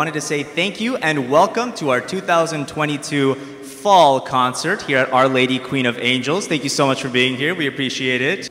wanted to say thank you and welcome to our 2022 fall concert here at Our Lady Queen of Angels. Thank you so much for being here. We appreciate it.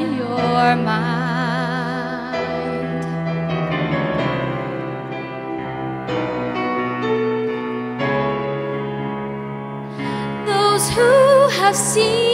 your mind. Those who have seen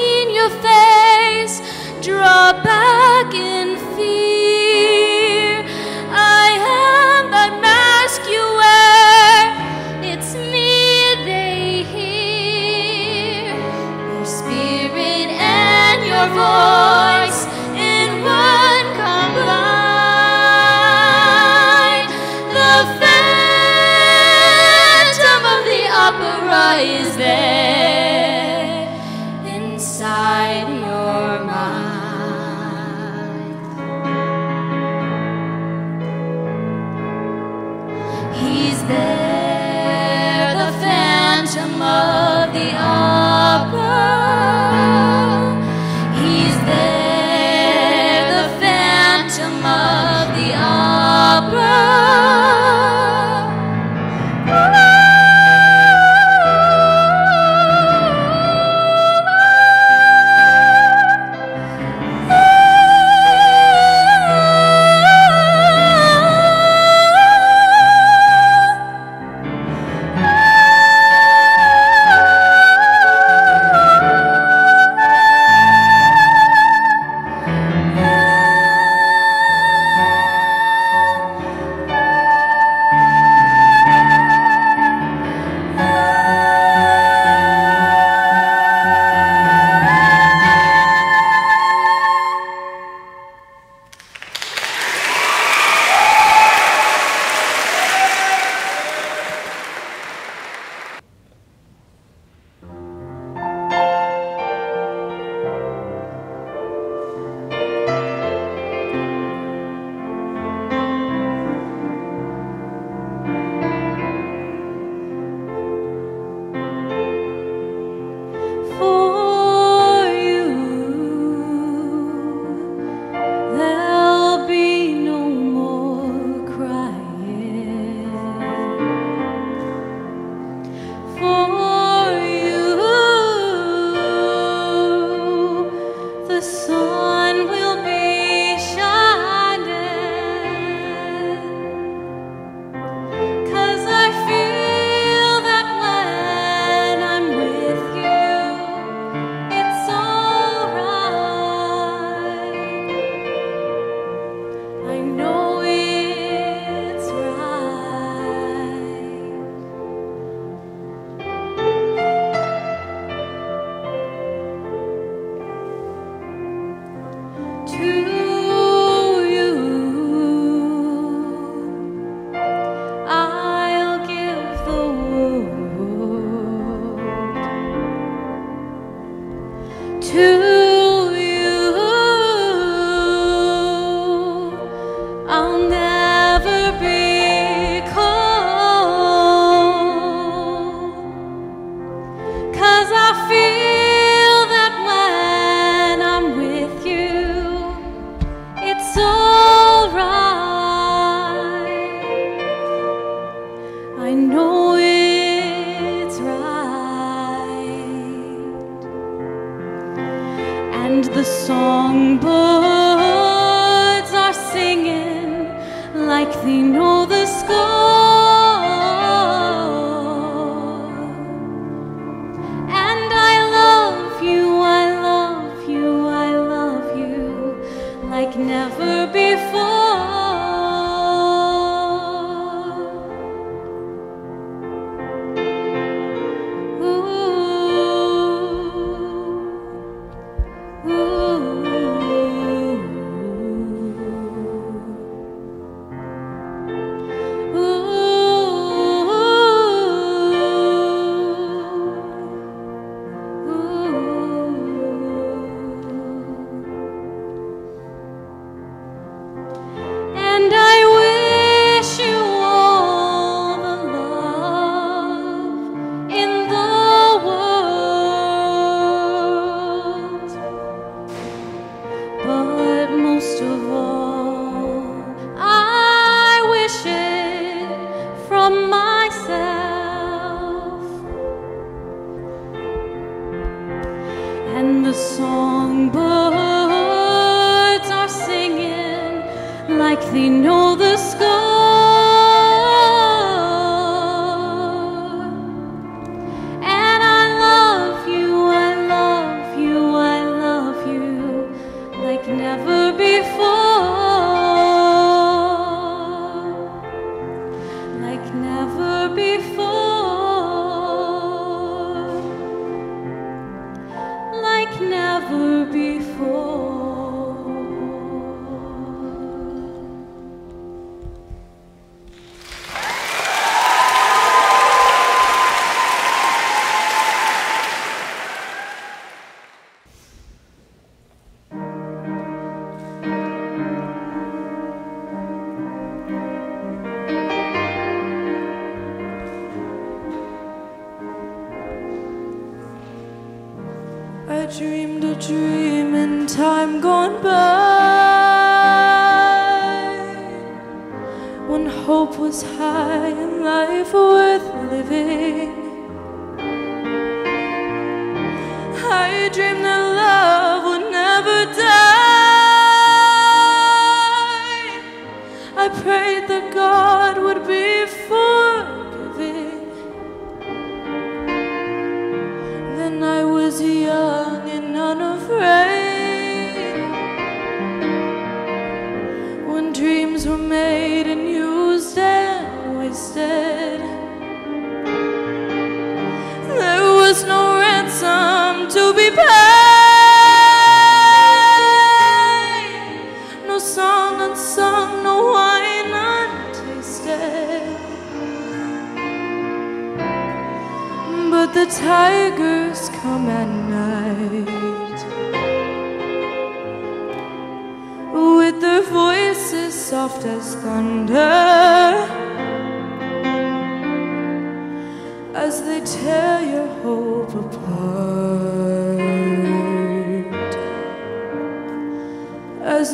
and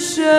still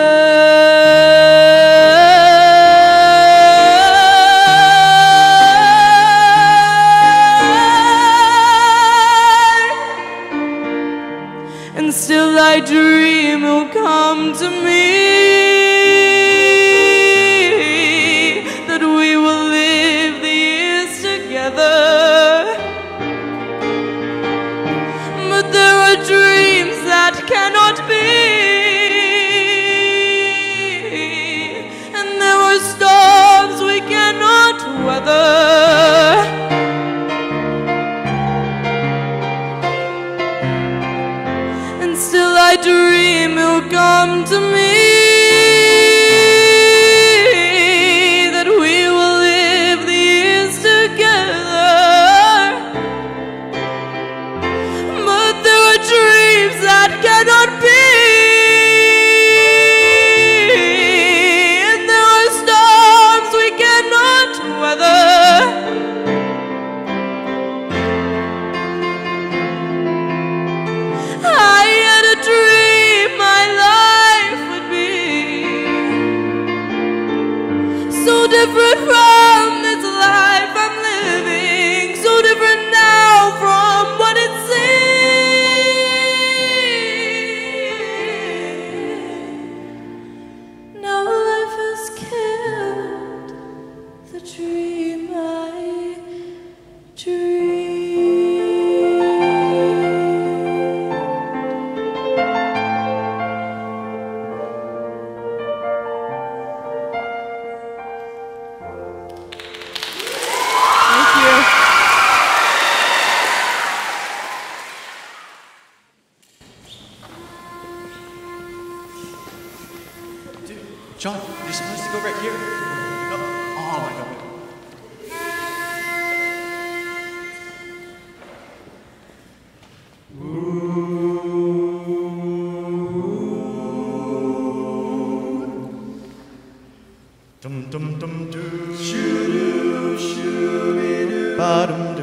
cantar um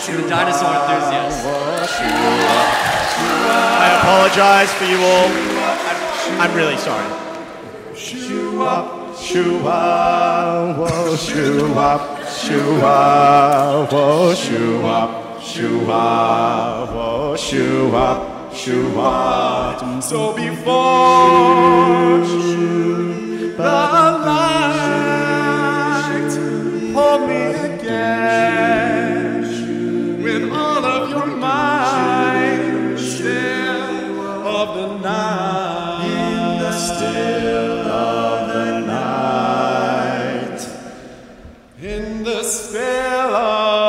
Galaxy, the dinosaur enthusiast. I apologize for you all. I'm, I'm really sorry. Shoo up, shoo up, shoo up, shoo up, shoo up, shoo up, shoo up, shoo up. So before the still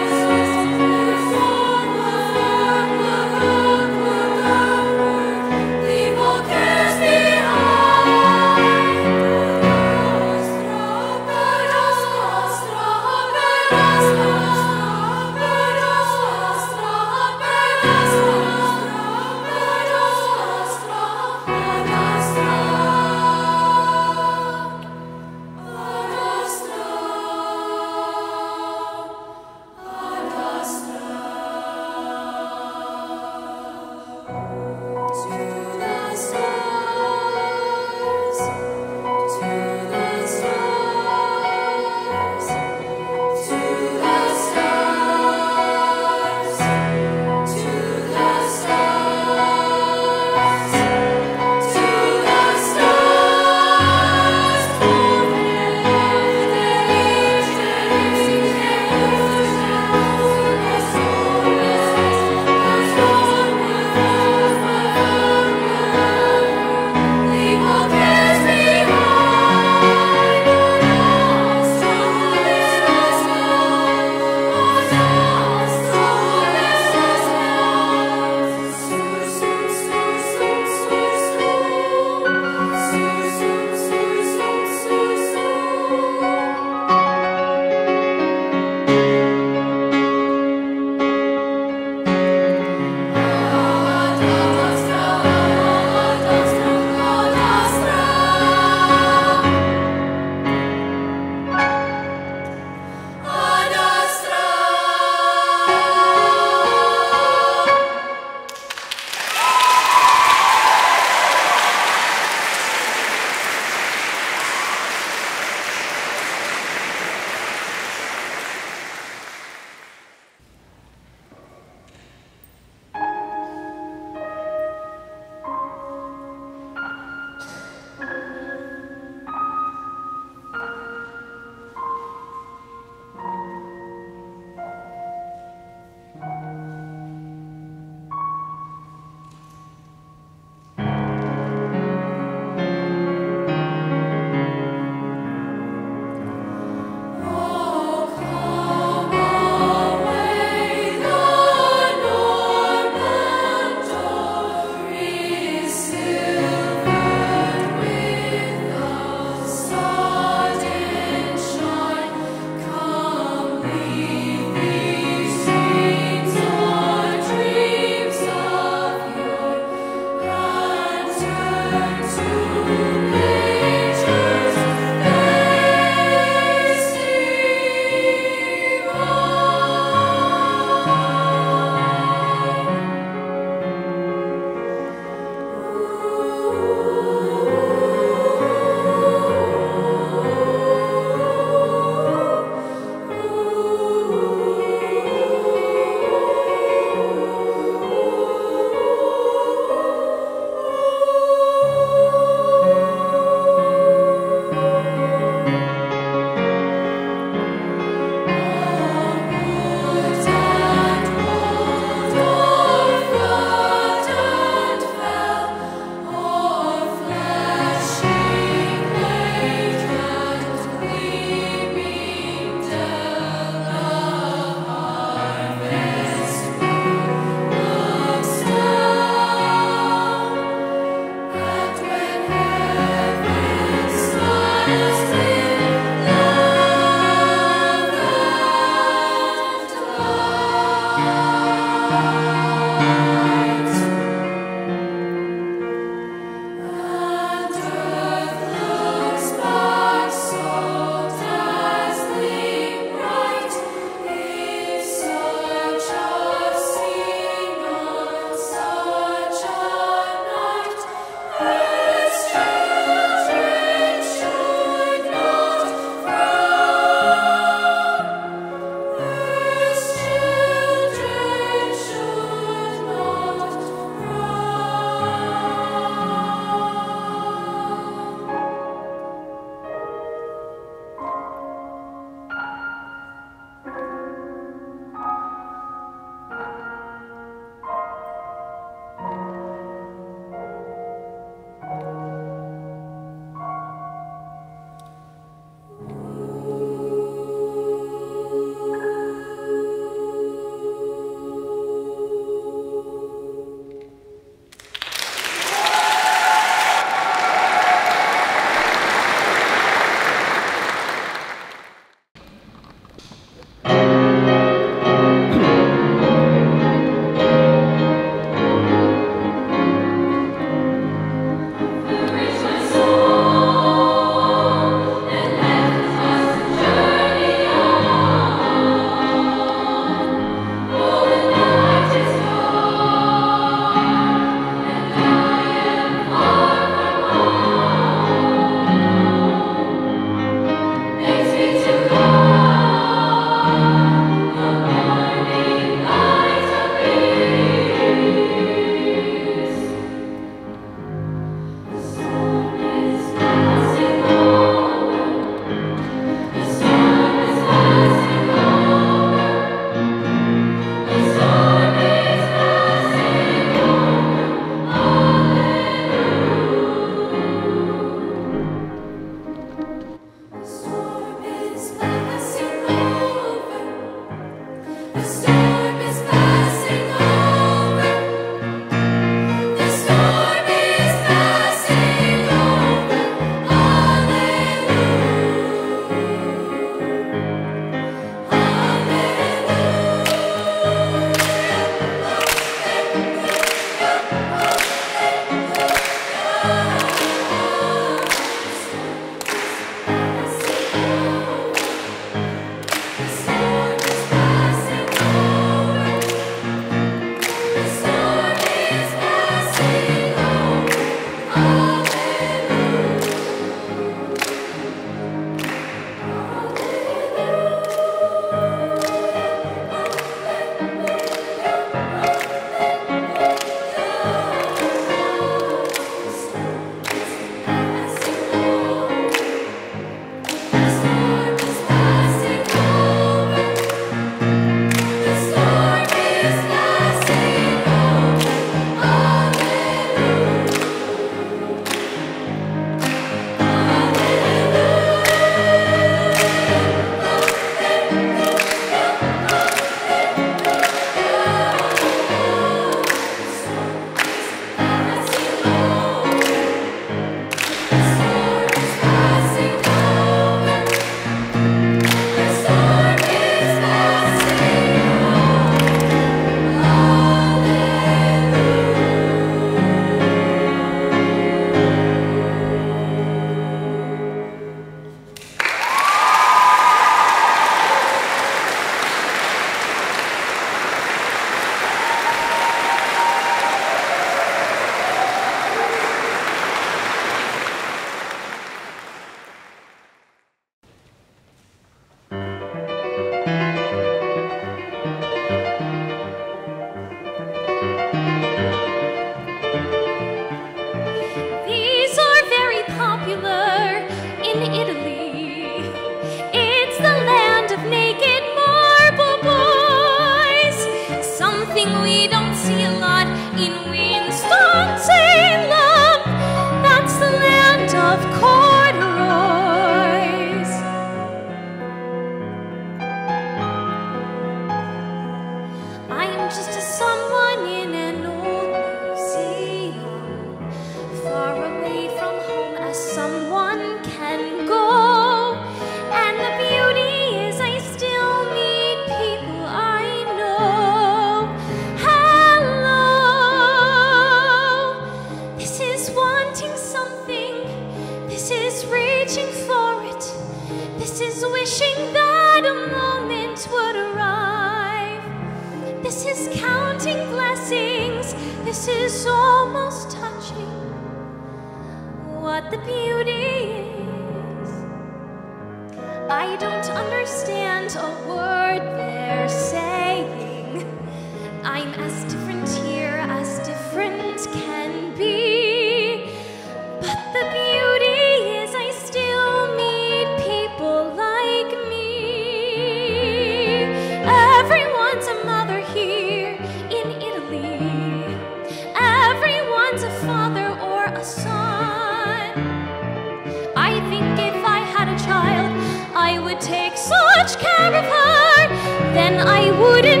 of her, then I wouldn't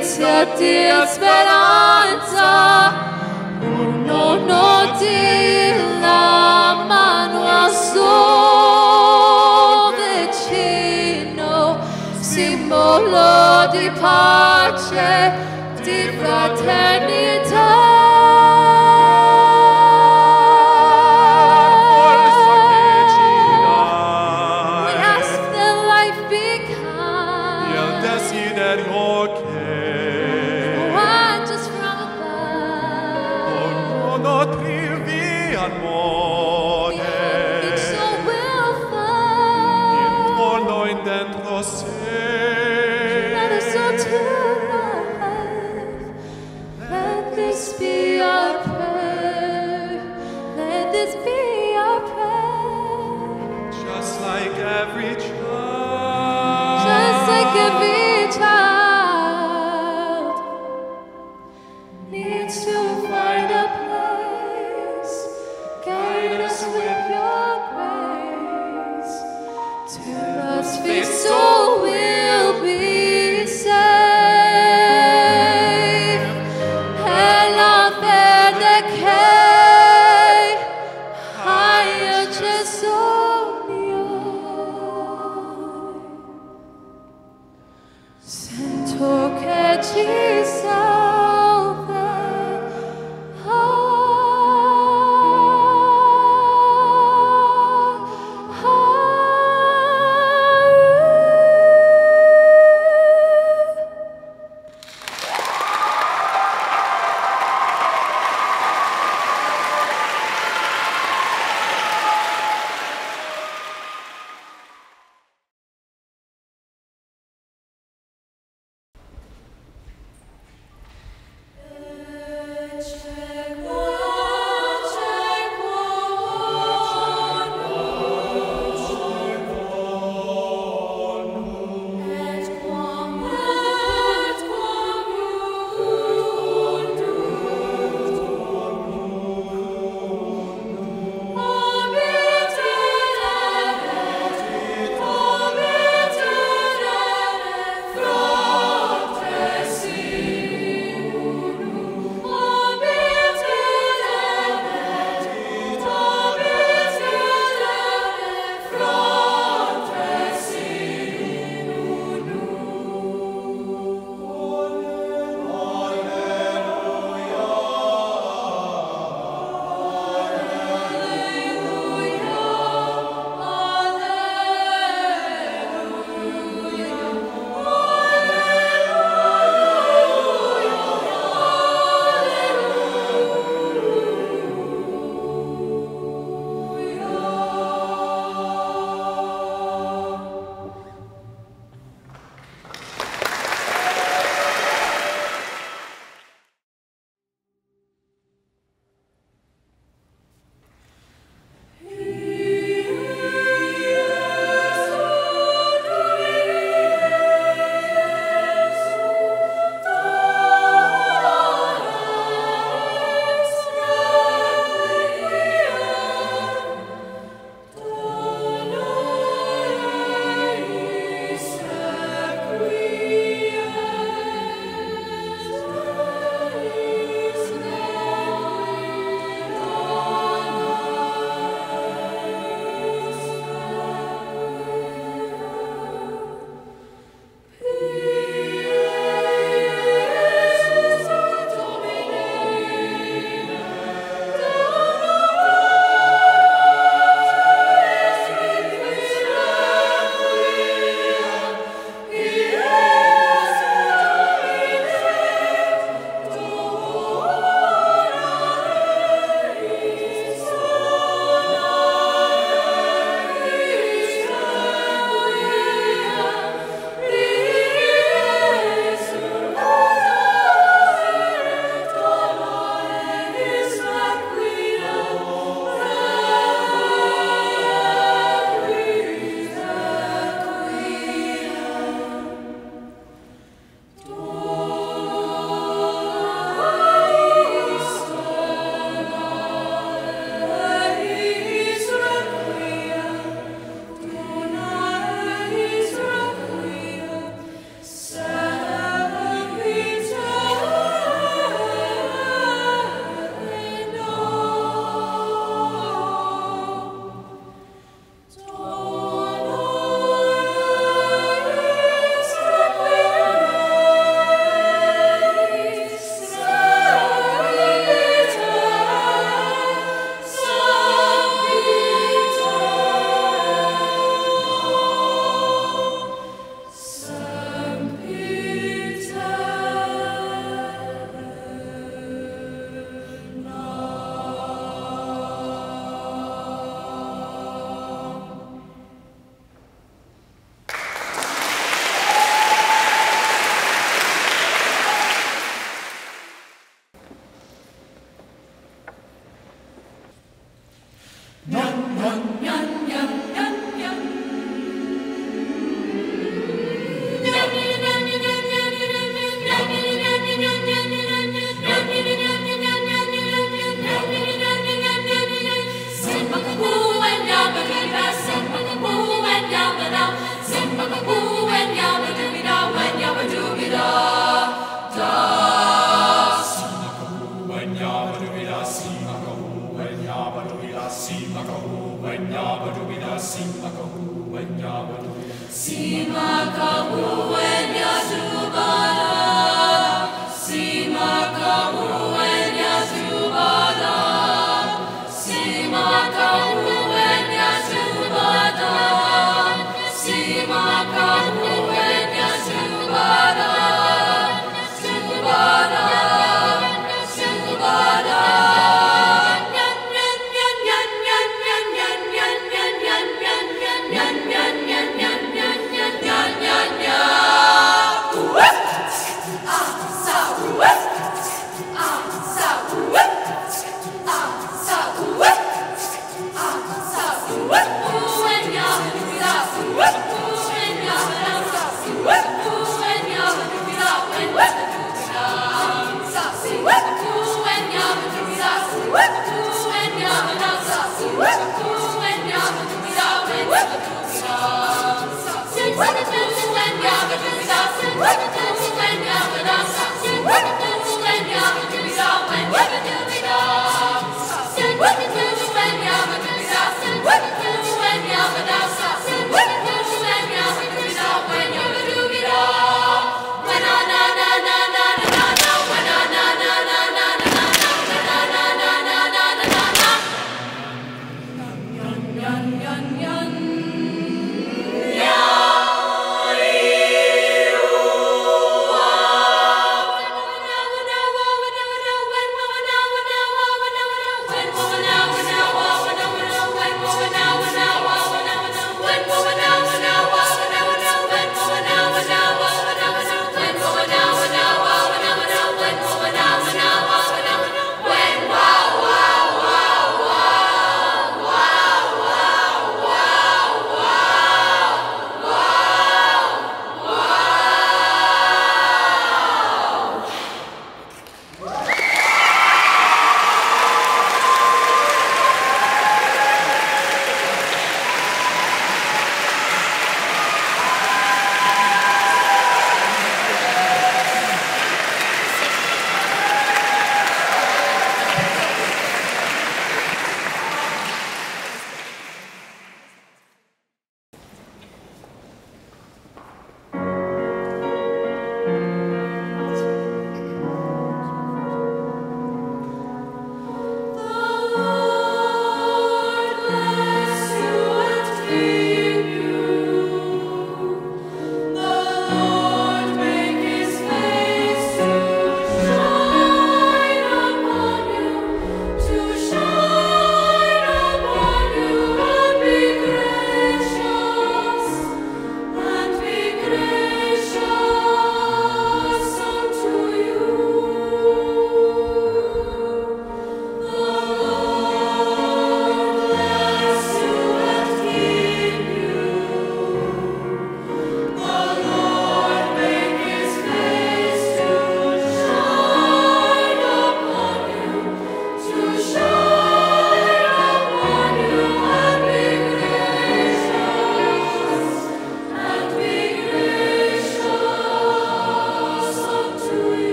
Letizia di speranza, uno noti la mano a suo vicino, simbolo di pace, di fraternità.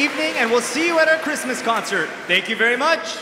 evening, and we'll see you at our Christmas concert. Thank you very much.